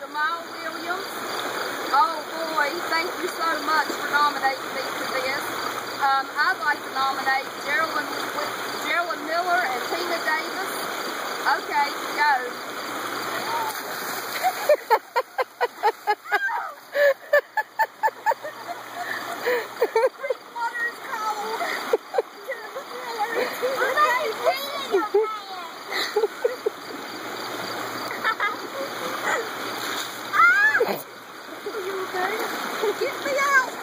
Jamal Williams. Oh boy, thank you so much for nominating me for this. Um, I'd like to nominate Geraldine, Geraldine Miller and Tina Davis. Okay, go. Get me out!